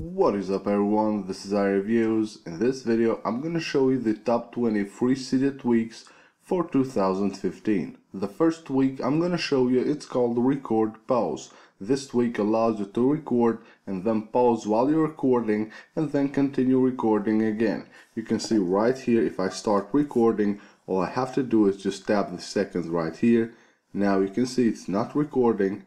What is up everyone, this is iReviews. In this video I'm gonna show you the top 20 free Cydia tweaks for 2015. The first tweak I'm gonna show you it's called record pause. This tweak allows you to record and then pause while you're recording and then continue recording again. You can see right here if I start recording all I have to do is just tap the seconds right here. Now you can see it's not recording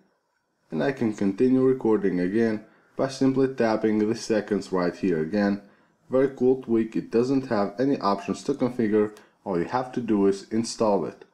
and I can continue recording again by simply tapping the seconds right here again. Very cool tweak, it doesn't have any options to configure, all you have to do is install it.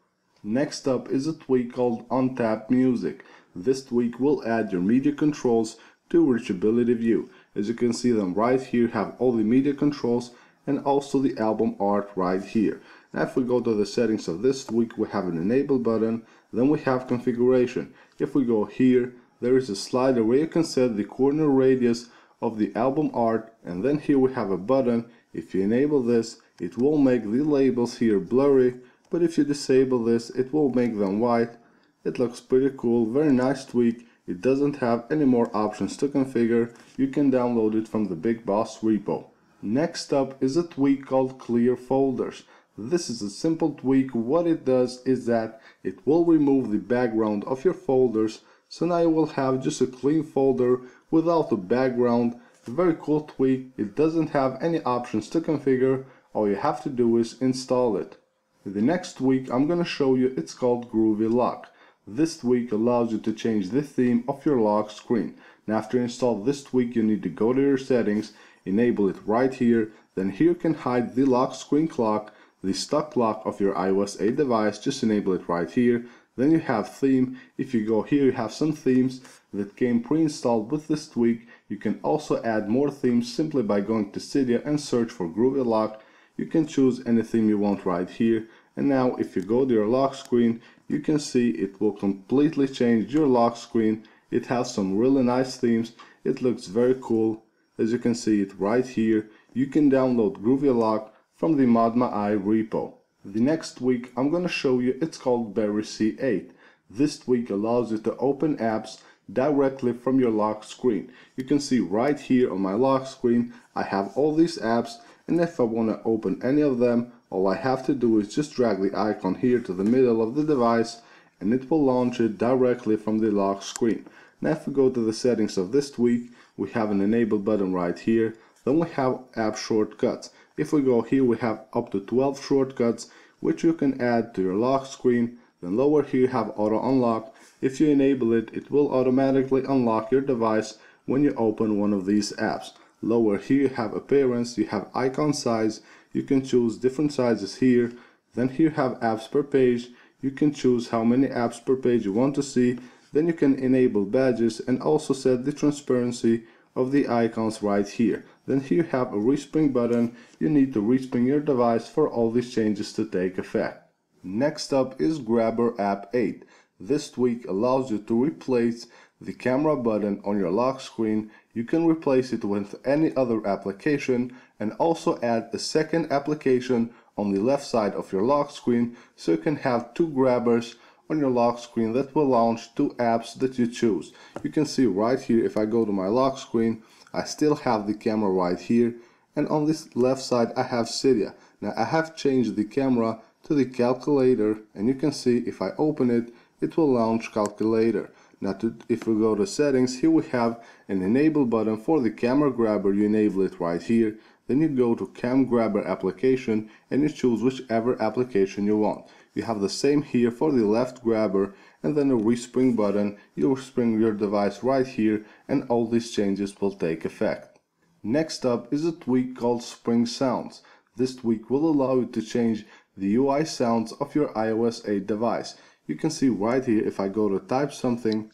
Next up is a tweak called OnTap Music. This tweak will add your media controls to reachability view. As you can see them right here have all the media controls and also the album art right here. Now if we go to the settings of this tweak we have an enable button, then we have configuration. If we go here there is a slider where you can set the corner radius of the album art and then here we have a button. If you enable this it will make the labels here blurry but if you disable this it will make them white. It looks pretty cool very nice tweak. It doesn't have any more options to configure. You can download it from the big boss repo next up is a tweak called clear folders this is a simple tweak what it does is that it will remove the background of your folders so now you will have just a clean folder without a background. A very cool tweak. It doesn't have any options to configure. All you have to do is install it. The next tweak I'm gonna show you it's called Groovy Lock. This tweak allows you to change the theme of your lock screen. Now after you install this tweak you need to go to your settings, enable it right here, then here you can hide the lock screen clock, the stock lock of your iOS 8 device, just enable it right here, then you have theme. If you go here, you have some themes that came pre-installed with this tweak. You can also add more themes simply by going to Cydia and search for Groovy Lock. You can choose any theme you want right here. And now if you go to your lock screen, you can see it will completely change your lock screen. It has some really nice themes. It looks very cool. As you can see it right here, you can download Groovy Lock from the ModMyi repo. The next tweak I'm gonna show you it's called Berry C8. This tweak allows you to open apps directly from your lock screen. You can see right here on my lock screen I have all these apps and if I want to open any of them all I have to do is just drag the icon here to the middle of the device and it will launch it directly from the lock screen. Now if we go to the settings of this tweak we have an enable button right here then we have app shortcuts. If we go here we have up to 12 shortcuts which you can add to your lock screen. Then lower here you have auto unlock. If you enable it, it will automatically unlock your device when you open one of these apps. Lower here you have appearance, you have icon size, you can choose different sizes here. Then here you have apps per page, you can choose how many apps per page you want to see. Then you can enable badges and also set the transparency of the icons right here. Then here you have a respring button. You need to respring your device for all these changes to take effect. Next up is Grabber App 8. This tweak allows you to replace the camera button on your lock screen. You can replace it with any other application and also add a second application on the left side of your lock screen so you can have two grabbers on your lock screen that will launch two apps that you choose. You can see right here if I go to my lock screen I still have the camera right here and on this left side I have Cydia. Now I have changed the camera to the calculator and you can see if I open it it will launch calculator. Now to, if we go to settings here we have an enable button for the camera grabber you enable it right here then you go to cam grabber application and you choose whichever application you want. You have the same here for the left grabber and then a respring button, you respring your device right here and all these changes will take effect. Next up is a tweak called Spring Sounds. This tweak will allow you to change the UI sounds of your iOS 8 device. You can see right here if I go to type something,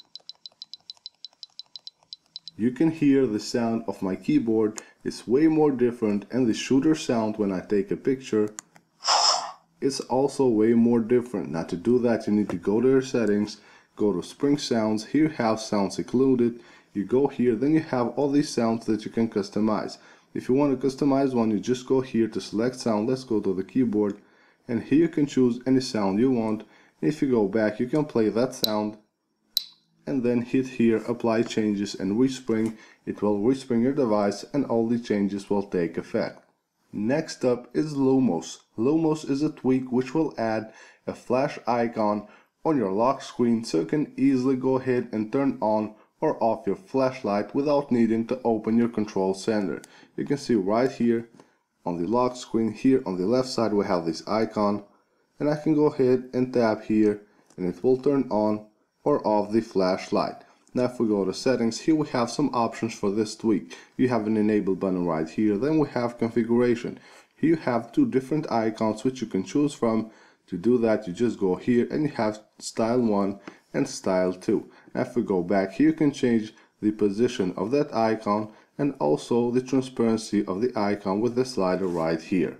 you can hear the sound of my keyboard is way more different and the shooter sound when I take a picture it's also way more different. Now to do that you need to go to your settings, go to Spring Sounds, here you have sounds included, you go here, then you have all these sounds that you can customize. If you want to customize one, you just go here to select sound, let's go to the keyboard, and here you can choose any sound you want. If you go back, you can play that sound, and then hit here apply changes and respring it will respring your device and all the changes will take effect next up is lumos. Lumos is a tweak which will add a flash icon on your lock screen so you can easily go ahead and turn on or off your flashlight without needing to open your control center. You can see right here on the lock screen here on the left side we have this icon. And I can go ahead and tap here and it will turn on or off the flashlight. Now if we go to settings, here we have some options for this tweak. You have an enable button right here, then we have configuration. Here you have two different icons which you can choose from. To do that you just go here and you have style 1 and style 2. Now if we go back here you can change the position of that icon and also the transparency of the icon with the slider right here.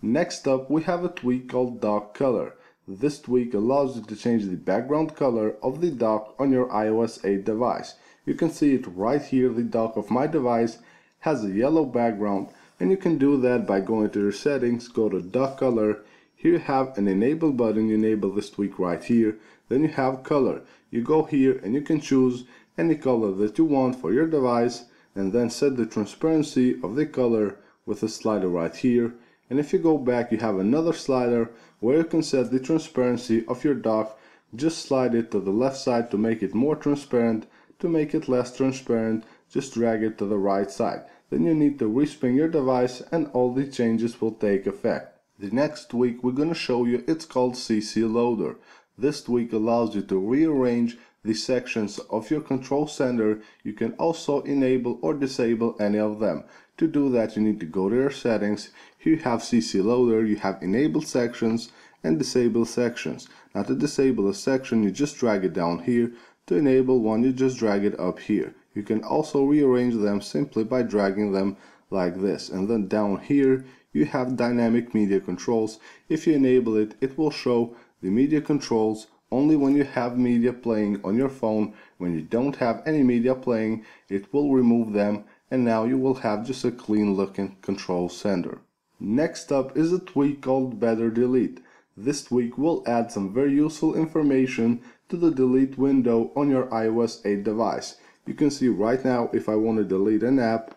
Next up we have a tweak called dock color. This tweak allows you to change the background color of the dock on your iOS 8 device. You can see it right here, the dock of my device has a yellow background and you can do that by going to your settings, go to dock color, here you have an enable button, you enable this tweak right here, then you have color. You go here and you can choose any color that you want for your device and then set the transparency of the color with the slider right here and if you go back you have another slider where you can set the transparency of your dock. Just slide it to the left side to make it more transparent. To make it less transparent just drag it to the right side. Then you need to respring your device and all the changes will take effect. The next tweak we're gonna show you it's called CC Loader. This tweak allows you to rearrange the sections of your control center. You can also enable or disable any of them to do that you need to go to your settings. Here you have CC loader you have enabled sections and disable sections. Now to disable a section you just drag it down here. To enable one you just drag it up here. You can also rearrange them simply by dragging them like this. And then down here you have dynamic media controls. If you enable it it will show the media controls only when you have media playing on your phone. When you don't have any media playing, it will remove them and now you will have just a clean looking control center. Next up is a tweak called Better Delete. This tweak will add some very useful information to the delete window on your iOS 8 device. You can see right now if I want to delete an app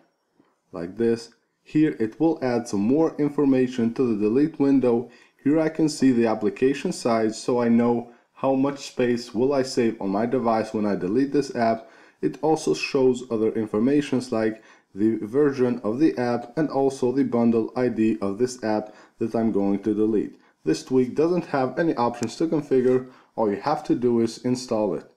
like this, here it will add some more information to the delete window. Here I can see the application size so I know how much space will I save on my device when I delete this app. It also shows other informations like the version of the app and also the bundle ID of this app that I'm going to delete. This tweak doesn't have any options to configure, all you have to do is install it.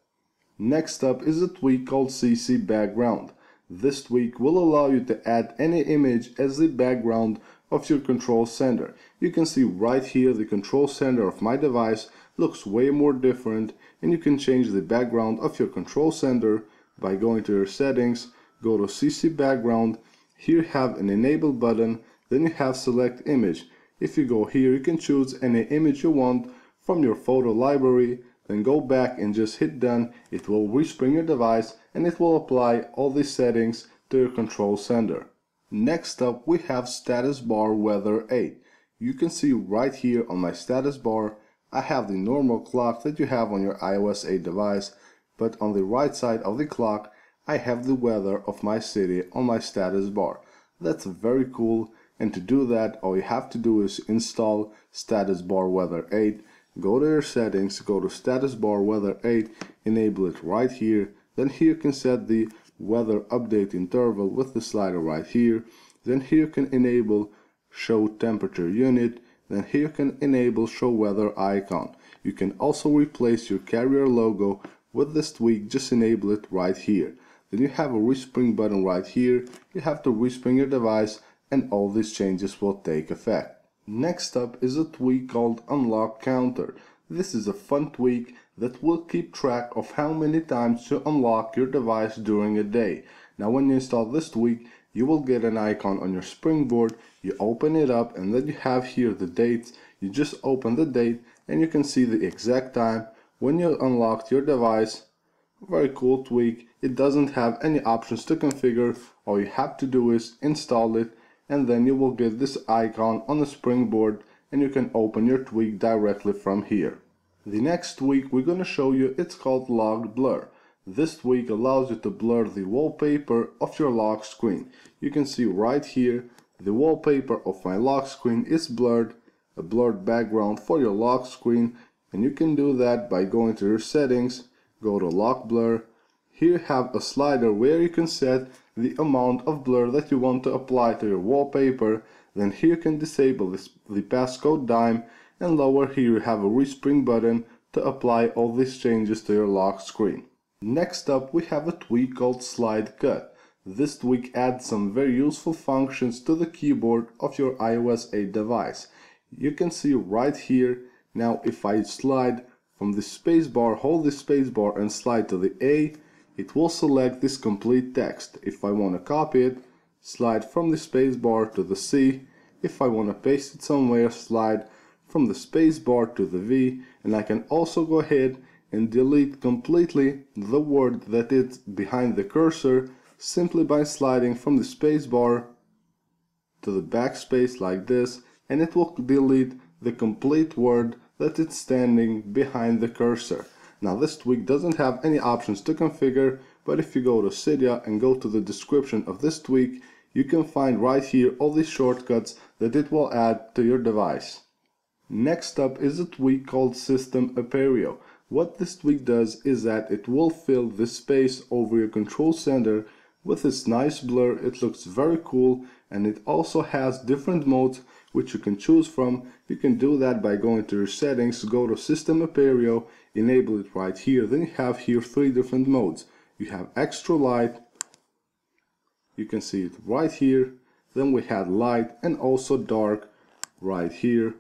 Next up is a tweak called CC Background. This tweak will allow you to add any image as the background of your control center. You can see right here the control center of my device looks way more different and you can change the background of your control center by going to your settings, go to CC background, here you have an enable button, then you have select image. If you go here you can choose any image you want from your photo library, then go back and just hit done, it will respring your device and it will apply all these settings to your control center. Next up we have status bar weather 8. You can see right here on my status bar I have the normal clock that you have on your iOS 8 device, but on the right side of the clock I have the weather of my city on my status bar. That's very cool and to do that all you have to do is install status bar weather 8, go to your settings, go to status bar weather 8, enable it right here, then here you can set the weather update interval with the slider right here, then here you can enable show temperature unit, then here you can enable show weather icon. You can also replace your carrier logo with this tweak, just enable it right here. Then you have a respring button right here, you have to respring your device and all these changes will take effect. Next up is a tweak called unlock counter. This is a fun tweak that will keep track of how many times you unlock your device during a day. Now when you install this tweak, you will get an icon on your springboard you open it up and then you have here the dates you just open the date and you can see the exact time when you unlocked your device very cool tweak. It doesn't have any options to configure. All you have to do is install it and then you will get this icon on the springboard and you can open your tweak directly from here. The next tweak we're going to show you it's called lock blur. This tweak allows you to blur the wallpaper of your lock screen. You can see right here the wallpaper of my lock screen is blurred, a blurred background for your lock screen and you can do that by going to your settings, go to lock blur. Here you have a slider where you can set the amount of blur that you want to apply to your wallpaper. Then here you can disable this, the passcode dime and lower here you have a respring button to apply all these changes to your lock screen. Next up we have a tweak called slide cut. This tweak adds some very useful functions to the keyboard of your iOS 8 device. You can see right here, now if I slide from the spacebar, hold the spacebar and slide to the A, it will select this complete text. If I want to copy it, slide from the spacebar to the C. If I want to paste it somewhere, slide from the spacebar to the V and I can also go ahead and delete completely the word that is behind the cursor simply by sliding from the spacebar to the backspace like this and it will delete the complete word that is standing behind the cursor. Now this tweak doesn't have any options to configure but if you go to Cydia and go to the description of this tweak you can find right here all the shortcuts that it will add to your device. Next up is a tweak called Cistem Aperio. What this tweak does is that it will fill the space over your control center with this nice blur. It looks very cool and it also has different modes which you can choose from. You can do that by going to your settings, go to Cistem Aperio, enable it right here. Then you have here three different modes. You have extra light, you can see it right here. Then we had light and also dark right here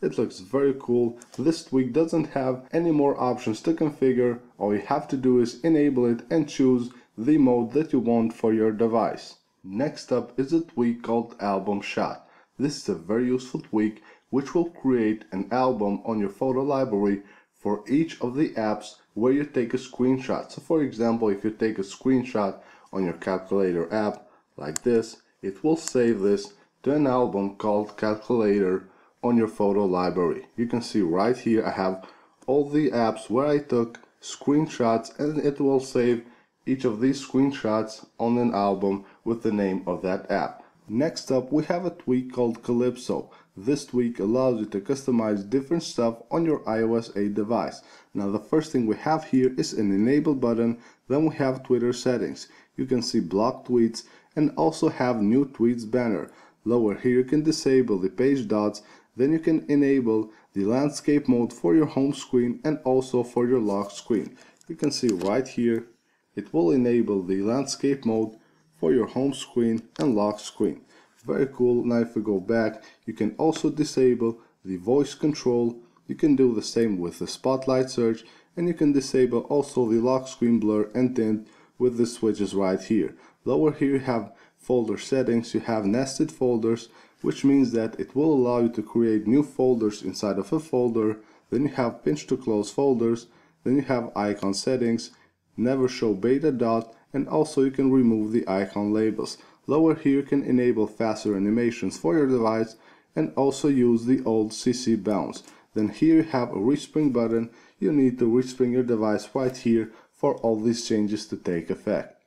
it looks very cool. This tweak doesn't have any more options to configure. All you have to do is enable it and choose the mode that you want for your device. Next up is a tweak called Album Shot. This is a very useful tweak which will create an album on your photo library for each of the apps where you take a screenshot. So for example, if you take a screenshot on your calculator app like this, it will save this to an album called calculator on your photo library. You can see right here I have all the apps where I took screenshots and it will save each of these screenshots on an album with the name of that app. Next up we have a tweak called Calypso. This tweak allows you to customize different stuff on your iOS 8 device. Now the first thing we have here is an enable button, then we have Twitter settings. You can see block tweets and also have new tweets banner. Lower here you can disable the page dots then you can enable the landscape mode for your home screen and also for your lock screen. You can see right here, it will enable the landscape mode for your home screen and lock screen. Very cool. Now if we go back, you can also disable the voice control. You can do the same with the spotlight search and you can disable also the lock screen blur and tint with the switches right here. Lower here you have folder settings, you have nested folders which means that it will allow you to create new folders inside of a folder then you have pinch to close folders then you have icon settings never show beta dot and also you can remove the icon labels. Lower here you can enable faster animations for your device and also use the old CC bounce. Then here you have a respring button. You need to respring your device right here for all these changes to take effect.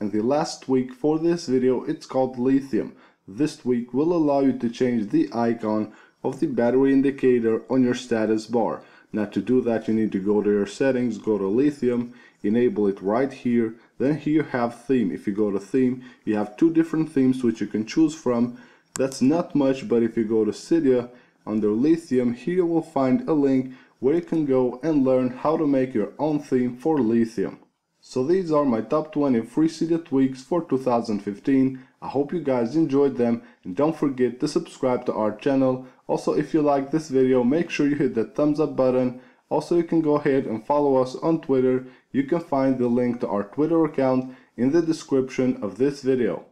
And the last tweak for this video it's called lithium. This tweak will allow you to change the icon of the battery indicator on your status bar. Now to do that you need to go to your settings, go to lithium, enable it right here, then here you have theme. If you go to theme, you have two different themes which you can choose from. That's not much, but if you go to Cydia, under lithium, here you will find a link where you can go and learn how to make your own theme for lithium. So these are my top 20 free Cydia tweaks for 2015. I hope you guys enjoyed them and don't forget to subscribe to our channel. Also if you like this video make sure you hit that thumbs up button. Also you can go ahead and follow us on Twitter. You can find the link to our Twitter account in the description of this video.